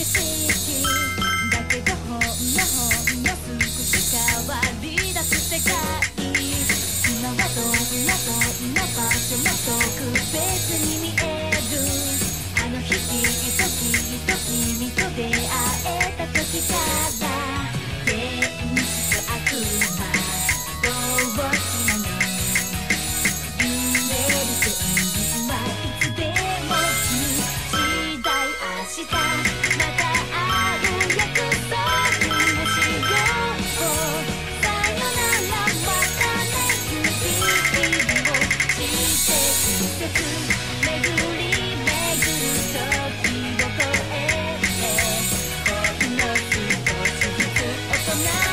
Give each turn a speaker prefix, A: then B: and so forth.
A: you see. now